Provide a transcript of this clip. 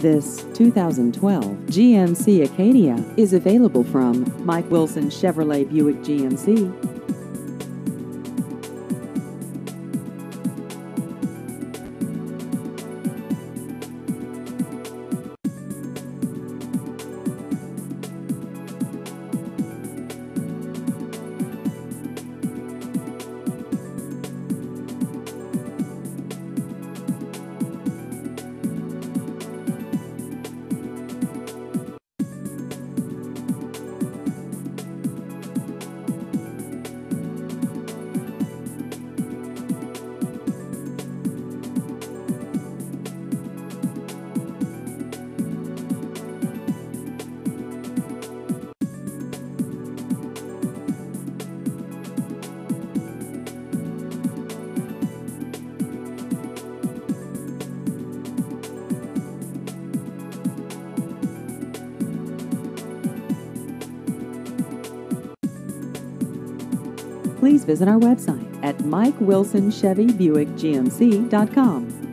This 2012 GMC Acadia is available from Mike Wilson Chevrolet Buick GMC. Please visit our website at MikeWilsonChevyBuickGMC.com.